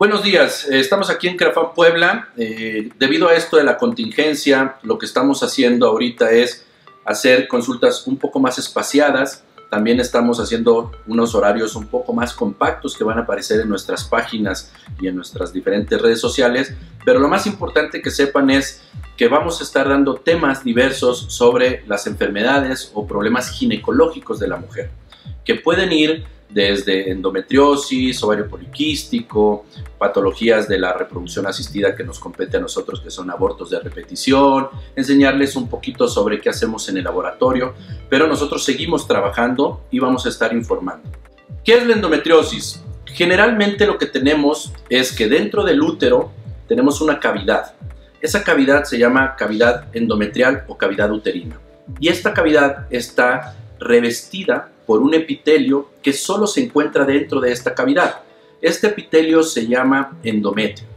Buenos días, eh, estamos aquí en Crafán Puebla. Eh, debido a esto de la contingencia, lo que estamos haciendo ahorita es hacer consultas un poco más espaciadas. También estamos haciendo unos horarios un poco más compactos que van a aparecer en nuestras páginas y en nuestras diferentes redes sociales. Pero lo más importante que sepan es que vamos a estar dando temas diversos sobre las enfermedades o problemas ginecológicos de la mujer, que pueden ir desde endometriosis, ovario poliquístico, patologías de la reproducción asistida que nos compete a nosotros, que son abortos de repetición, enseñarles un poquito sobre qué hacemos en el laboratorio, pero nosotros seguimos trabajando y vamos a estar informando. ¿Qué es la endometriosis? Generalmente lo que tenemos es que dentro del útero tenemos una cavidad. Esa cavidad se llama cavidad endometrial o cavidad uterina. Y esta cavidad está revestida por un epitelio que solo se encuentra dentro de esta cavidad. Este epitelio se llama endometrio.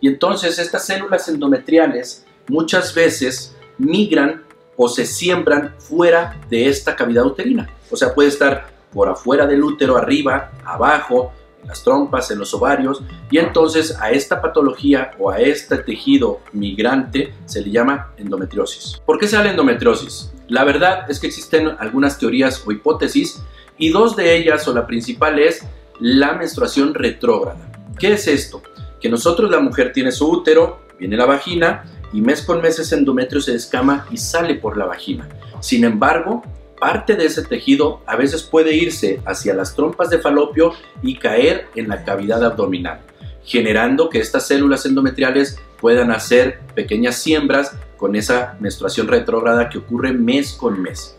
Y entonces estas células endometriales muchas veces migran o se siembran fuera de esta cavidad uterina. O sea, puede estar por afuera del útero, arriba, abajo, las trompas, en los ovarios, y entonces a esta patología o a este tejido migrante se le llama endometriosis. ¿Por qué se la endometriosis? La verdad es que existen algunas teorías o hipótesis y dos de ellas o la principal es la menstruación retrógrada. ¿Qué es esto? Que nosotros la mujer tiene su útero, viene la vagina y mes con mes ese endometrio se descama y sale por la vagina. Sin embargo, parte de ese tejido a veces puede irse hacia las trompas de falopio y caer en la cavidad abdominal, generando que estas células endometriales puedan hacer pequeñas siembras con esa menstruación retrógrada que ocurre mes con mes.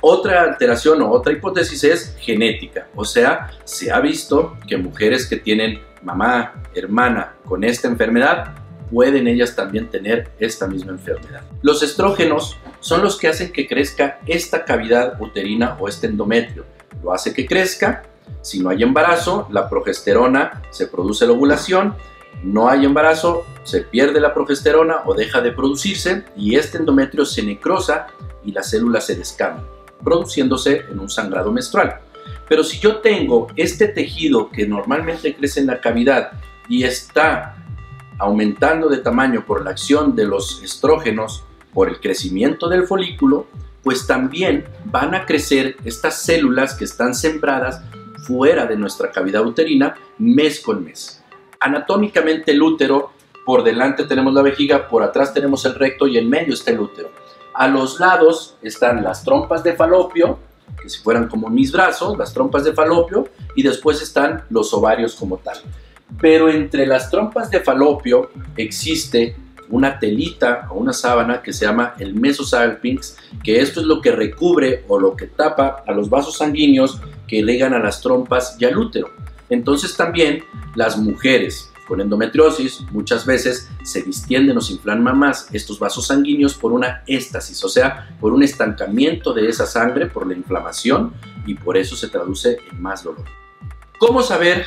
Otra alteración o otra hipótesis es genética, o sea, se ha visto que mujeres que tienen mamá, hermana con esta enfermedad, pueden ellas también tener esta misma enfermedad. Los estrógenos son los que hacen que crezca esta cavidad uterina o este endometrio. Lo hace que crezca. Si no hay embarazo, la progesterona se produce la ovulación no hay embarazo, se pierde la progesterona o deja de producirse y este endometrio se necrosa y las células se descaman, produciéndose en un sangrado menstrual. Pero si yo tengo este tejido que normalmente crece en la cavidad y está aumentando de tamaño por la acción de los estrógenos, por el crecimiento del folículo, pues también van a crecer estas células que están sembradas fuera de nuestra cavidad uterina mes con mes. Anatómicamente el útero, por delante tenemos la vejiga, por atrás tenemos el recto y en medio está el útero. A los lados están las trompas de falopio, que si fueran como mis brazos, las trompas de falopio, y después están los ovarios como tal. Pero entre las trompas de falopio existe una telita o una sábana que se llama el mesosalpinx, que esto es lo que recubre o lo que tapa a los vasos sanguíneos que llegan a las trompas y al útero. Entonces también las mujeres con endometriosis muchas veces se distienden o se inflaman más estos vasos sanguíneos por una éstasis, o sea, por un estancamiento de esa sangre, por la inflamación y por eso se traduce en más dolor. ¿Cómo saber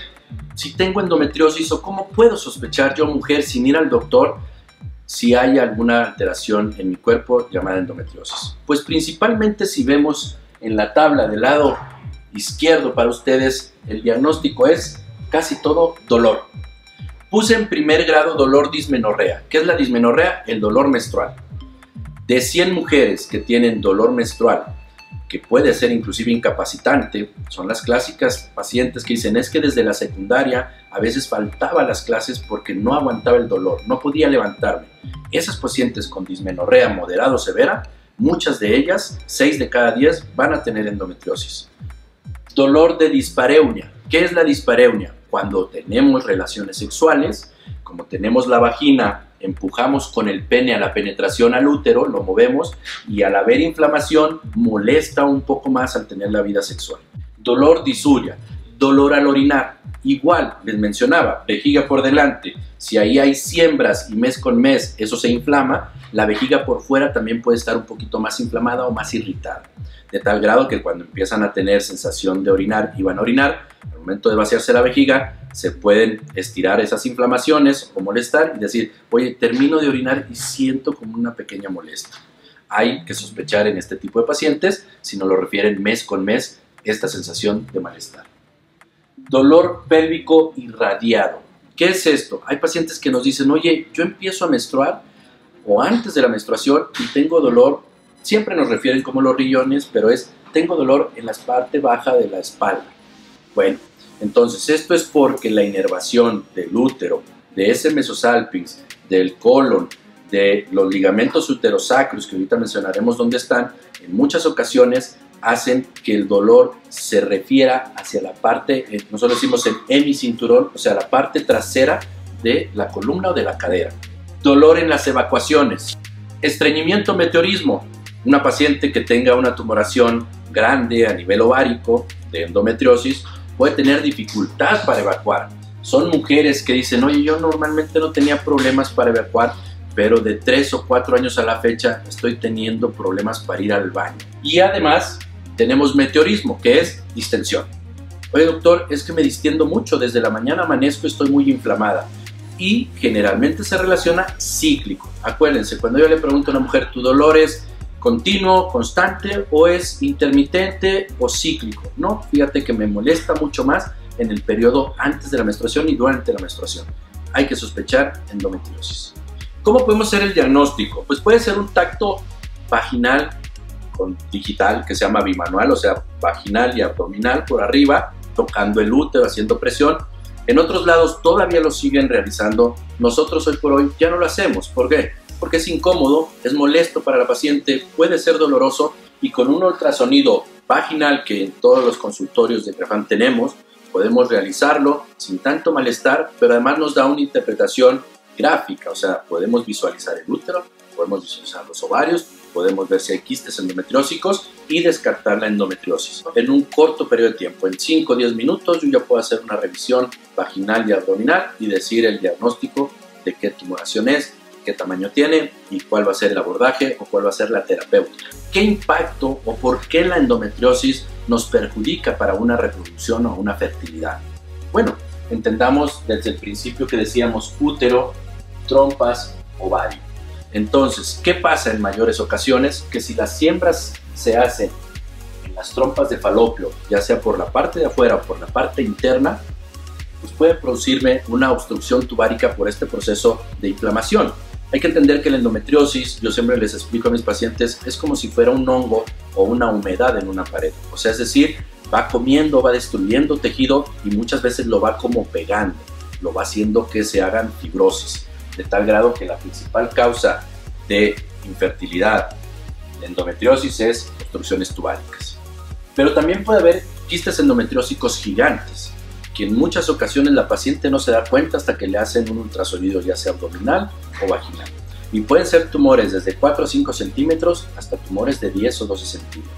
si tengo endometriosis o cómo puedo sospechar yo, mujer, sin ir al doctor, si hay alguna alteración en mi cuerpo llamada endometriosis? Pues principalmente si vemos en la tabla del lado izquierdo para ustedes, el diagnóstico es casi todo dolor. Puse en primer grado dolor dismenorrea. ¿Qué es la dismenorrea? El dolor menstrual. De 100 mujeres que tienen dolor menstrual, que puede ser inclusive incapacitante, son las clásicas pacientes que dicen es que desde la secundaria a veces faltaba las clases porque no aguantaba el dolor, no podía levantarme. Esas pacientes con dismenorrea moderado o severa, muchas de ellas, 6 de cada 10, van a tener endometriosis. Dolor de dispareunia. ¿Qué es la dispareunia? Cuando tenemos relaciones sexuales, como tenemos la vagina, empujamos con el pene a la penetración al útero, lo movemos y al haber inflamación molesta un poco más al tener la vida sexual. Dolor disuria, dolor al orinar. Igual, les mencionaba, vejiga por delante. Si ahí hay siembras y mes con mes eso se inflama, la vejiga por fuera también puede estar un poquito más inflamada o más irritada de tal grado que cuando empiezan a tener sensación de orinar y van a orinar, al momento de vaciarse la vejiga, se pueden estirar esas inflamaciones o molestar y decir, oye, termino de orinar y siento como una pequeña molestia. Hay que sospechar en este tipo de pacientes, si no lo refieren mes con mes, esta sensación de malestar. Dolor pélvico irradiado. ¿Qué es esto? Hay pacientes que nos dicen, oye, yo empiezo a menstruar o antes de la menstruación y tengo dolor, siempre nos refieren como los riñones, pero es, tengo dolor en la parte baja de la espalda. Bueno, entonces esto es porque la inervación del útero, de ese mesosalpinx, del colon, de los ligamentos uterosacros, que ahorita mencionaremos dónde están, en muchas ocasiones hacen que el dolor se refiera hacia la parte, eh, nosotros decimos el hemicinturón, o sea, la parte trasera de la columna o de la cadera. Dolor en las evacuaciones. Estreñimiento meteorismo. Una paciente que tenga una tumoración grande a nivel ovárico de endometriosis puede tener dificultad para evacuar. Son mujeres que dicen, oye, yo normalmente no tenía problemas para evacuar, pero de tres o cuatro años a la fecha estoy teniendo problemas para ir al baño. Y además tenemos meteorismo, que es distensión. Oye doctor, es que me distiendo mucho, desde la mañana amanezco estoy muy inflamada. Y generalmente se relaciona cíclico. Acuérdense, cuando yo le pregunto a una mujer, ¿tu dolor es continuo, constante o es intermitente o cíclico? No, fíjate que me molesta mucho más en el periodo antes de la menstruación y durante la menstruación. Hay que sospechar endometriosis. ¿Cómo podemos hacer el diagnóstico? Pues puede ser un tacto vaginal digital que se llama bimanual, o sea, vaginal y abdominal por arriba, tocando el útero, haciendo presión. En otros lados todavía lo siguen realizando. Nosotros hoy por hoy ya no lo hacemos. ¿Por qué? Porque es incómodo, es molesto para la paciente, puede ser doloroso y con un ultrasonido vaginal que en todos los consultorios de Grafán tenemos, podemos realizarlo sin tanto malestar, pero además nos da una interpretación gráfica, o sea, podemos visualizar el útero, podemos visualizar los ovarios, podemos ver si hay quistes endometriósicos y descartar la endometriosis. En un corto periodo de tiempo, en 5 o 10 minutos, yo ya puedo hacer una revisión vaginal y abdominal y decir el diagnóstico de qué tumoración es, qué tamaño tiene y cuál va a ser el abordaje o cuál va a ser la terapéutica. ¿Qué impacto o por qué la endometriosis nos perjudica para una reproducción o una fertilidad? Bueno, entendamos desde el principio que decíamos útero, trompas, ovario. Entonces, ¿qué pasa en mayores ocasiones? Que si las siembras se hacen en las trompas de falopio, ya sea por la parte de afuera o por la parte interna, pues puede producirme una obstrucción tubárica por este proceso de inflamación. Hay que entender que la endometriosis, yo siempre les explico a mis pacientes, es como si fuera un hongo o una humedad en una pared. O sea, es decir, va comiendo, va destruyendo tejido y muchas veces lo va como pegando, lo va haciendo que se hagan fibrosis de tal grado que la principal causa de infertilidad, de endometriosis, es obstrucciones tubáricas. Pero también puede haber quistes endometriósicos gigantes, que en muchas ocasiones la paciente no se da cuenta hasta que le hacen un ultrasonido ya sea abdominal o vaginal. Y pueden ser tumores desde 4 o 5 centímetros hasta tumores de 10 o 12 centímetros.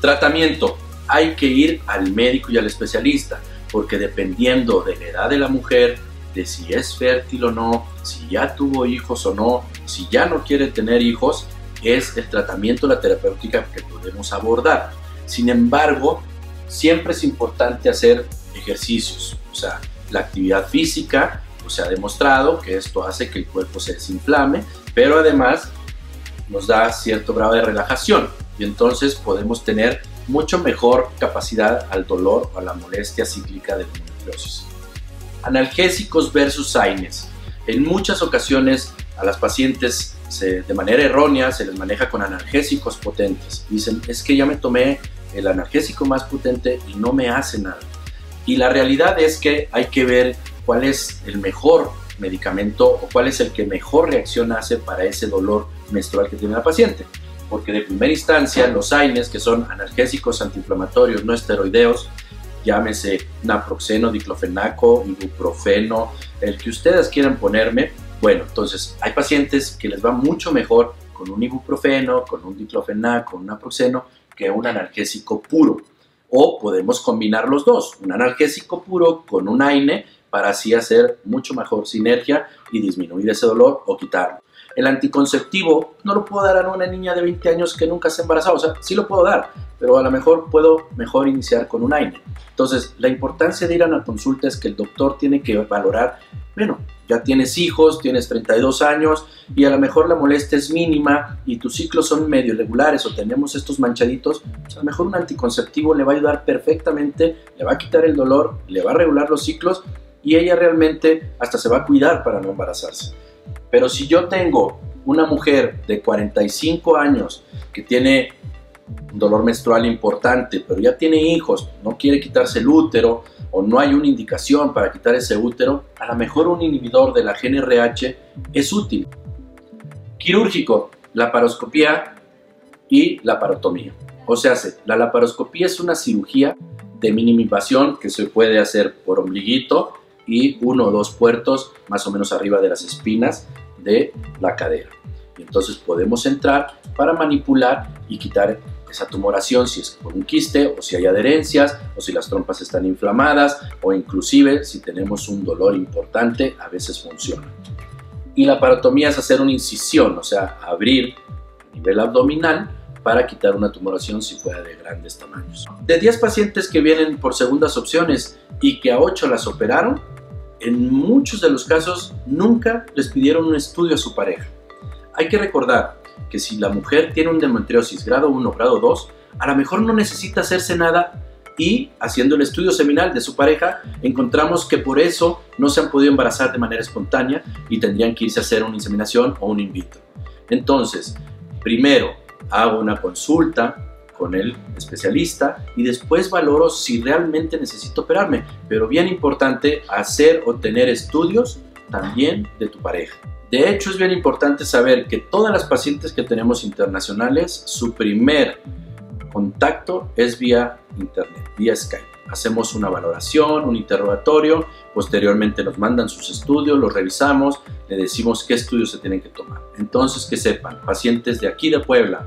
Tratamiento. Hay que ir al médico y al especialista, porque dependiendo de la edad de la mujer, de si es fértil o no, si ya tuvo hijos o no, si ya no quiere tener hijos, es el tratamiento, la terapéutica que podemos abordar. Sin embargo, siempre es importante hacer ejercicios, o sea, la actividad física, pues, se ha demostrado que esto hace que el cuerpo se desinflame, pero además nos da cierto grado de relajación y entonces podemos tener mucho mejor capacidad al dolor o a la molestia cíclica de la endometriosis. Analgésicos versus AINES. En muchas ocasiones a las pacientes de manera errónea se les maneja con analgésicos potentes. Dicen, es que ya me tomé el analgésico más potente y no me hace nada. Y la realidad es que hay que ver cuál es el mejor medicamento o cuál es el que mejor reacción hace para ese dolor menstrual que tiene la paciente. Porque de primera instancia los AINES, que son analgésicos antiinflamatorios no esteroideos, llámese naproxeno, diclofenaco, ibuprofeno, el que ustedes quieran ponerme. Bueno, entonces hay pacientes que les va mucho mejor con un ibuprofeno, con un diclofenaco, un naproxeno, que un analgésico puro. O podemos combinar los dos, un analgésico puro con un AINE para así hacer mucho mejor sinergia y disminuir ese dolor o quitarlo. El anticonceptivo no lo puedo dar a una niña de 20 años que nunca se ha embarazado, o sea, sí lo puedo dar, pero a lo mejor puedo mejor iniciar con un AINE. Entonces, la importancia de ir a una consulta es que el doctor tiene que valorar, bueno, ya tienes hijos, tienes 32 años y a lo mejor la molestia es mínima y tus ciclos son medio irregulares o tenemos estos manchaditos, pues a lo mejor un anticonceptivo le va a ayudar perfectamente, le va a quitar el dolor, le va a regular los ciclos y ella realmente hasta se va a cuidar para no embarazarse. Pero si yo tengo una mujer de 45 años que tiene un dolor menstrual importante, pero ya tiene hijos, no quiere quitarse el útero o no hay una indicación para quitar ese útero, a lo mejor un inhibidor de la GNRH es útil. Quirúrgico, la paroscopía y la parotomía. O sea, la laparoscopía es una cirugía de mínima invasión que se puede hacer por ombliguito y uno o dos puertos más o menos arriba de las espinas de la cadera. Entonces podemos entrar para manipular y quitar esa tumoración si es por un quiste o si hay adherencias o si las trompas están inflamadas o inclusive si tenemos un dolor importante a veces funciona. Y la parotomía es hacer una incisión, o sea, abrir a nivel abdominal para quitar una tumoración si fuera de grandes tamaños. De 10 pacientes que vienen por segundas opciones y que a 8 las operaron, en muchos de los casos nunca les pidieron un estudio a su pareja. Hay que recordar que si la mujer tiene un endometriosis grado 1 o grado 2, a lo mejor no necesita hacerse nada y haciendo el estudio seminal de su pareja encontramos que por eso no se han podido embarazar de manera espontánea y tendrían que irse a hacer una inseminación o un in vitro. Entonces, primero hago una consulta con el especialista y después valoro si realmente necesito operarme. Pero bien importante hacer o tener estudios también de tu pareja. De hecho, es bien importante saber que todas las pacientes que tenemos internacionales, su primer contacto es vía internet, vía Skype. Hacemos una valoración, un interrogatorio, posteriormente nos mandan sus estudios, los revisamos, le decimos qué estudios se tienen que tomar. Entonces, que sepan, pacientes de aquí de Puebla,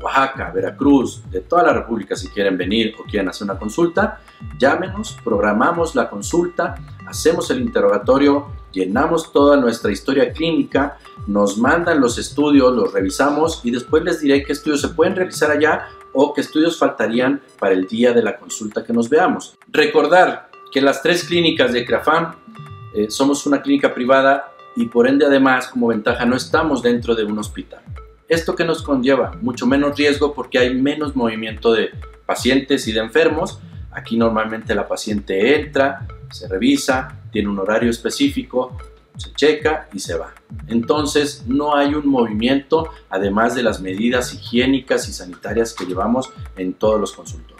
Oaxaca, Veracruz, de toda la República, si quieren venir o quieren hacer una consulta, llámenos, programamos la consulta, hacemos el interrogatorio, llenamos toda nuestra historia clínica, nos mandan los estudios, los revisamos y después les diré qué estudios se pueden realizar allá o qué estudios faltarían para el día de la consulta que nos veamos. Recordar que las tres clínicas de CRAFAM eh, somos una clínica privada y por ende además como ventaja no estamos dentro de un hospital. ¿Esto que nos conlleva? Mucho menos riesgo porque hay menos movimiento de pacientes y de enfermos. Aquí normalmente la paciente entra, se revisa, tiene un horario específico, se checa y se va. Entonces no hay un movimiento además de las medidas higiénicas y sanitarias que llevamos en todos los consultorios.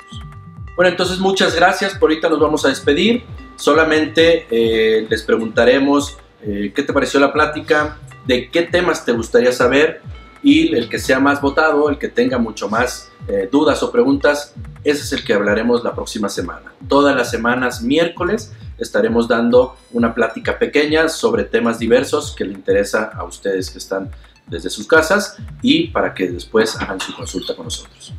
Bueno, entonces muchas gracias. Por ahorita nos vamos a despedir. Solamente eh, les preguntaremos eh, qué te pareció la plática, de qué temas te gustaría saber y el que sea más votado, el que tenga mucho más eh, dudas o preguntas, ese es el que hablaremos la próxima semana. Todas las semanas, miércoles, estaremos dando una plática pequeña sobre temas diversos que le interesa a ustedes que están desde sus casas y para que después hagan su consulta con nosotros.